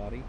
body.